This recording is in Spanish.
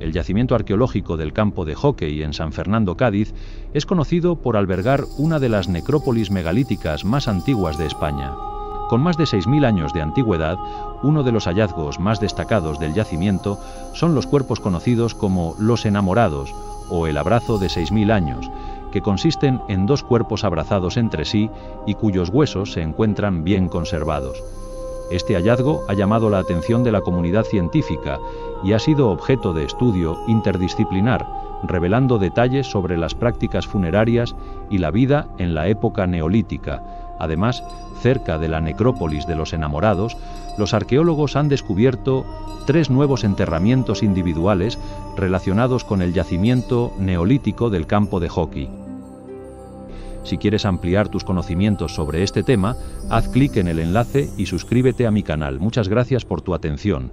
el yacimiento arqueológico del campo de hockey en San Fernando, Cádiz, es conocido por albergar una de las necrópolis megalíticas más antiguas de España. Con más de 6.000 años de antigüedad, uno de los hallazgos más destacados del yacimiento son los cuerpos conocidos como los enamorados o el abrazo de 6.000 años, que consisten en dos cuerpos abrazados entre sí y cuyos huesos se encuentran bien conservados. Este hallazgo ha llamado la atención de la comunidad científica y ha sido objeto de estudio interdisciplinar, revelando detalles sobre las prácticas funerarias y la vida en la época neolítica. Además, cerca de la necrópolis de los enamorados, los arqueólogos han descubierto tres nuevos enterramientos individuales relacionados con el yacimiento neolítico del campo de hockey. Si quieres ampliar tus conocimientos sobre este tema, haz clic en el enlace y suscríbete a mi canal. Muchas gracias por tu atención.